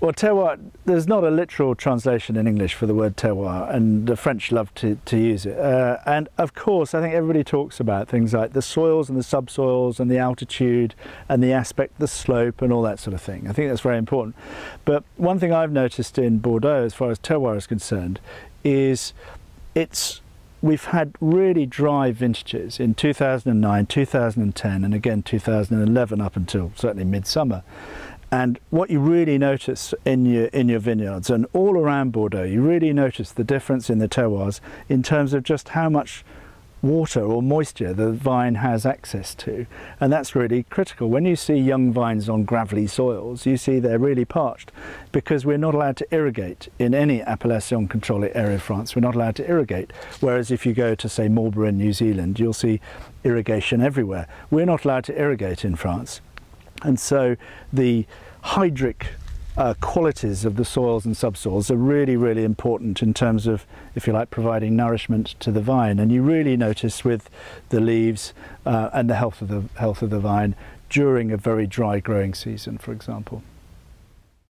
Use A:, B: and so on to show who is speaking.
A: Well, terroir, there's not a literal translation in English for the word terroir, and the French love to, to use it. Uh, and of course, I think everybody talks about things like the soils and the subsoils and the altitude and the aspect, the slope, and all that sort of thing. I think that's very important. But one thing I've noticed in Bordeaux, as far as terroir is concerned, is it's we've had really dry vintages in 2009, 2010, and again 2011 up until certainly midsummer. And what you really notice in your in your vineyards and all around Bordeaux, you really notice the difference in the terroirs in terms of just how much water or moisture the vine has access to. And that's really critical. When you see young vines on gravelly soils, you see they're really parched because we're not allowed to irrigate in any appellation control area of France. We're not allowed to irrigate. Whereas if you go to, say, Marlborough in New Zealand, you'll see irrigation everywhere. We're not allowed to irrigate in France. And so the hydric uh, qualities of the soils and subsoils are really, really important in terms of, if you like, providing nourishment to the vine. And you really notice with the leaves uh, and the health of the health of the vine during a very dry growing season, for example.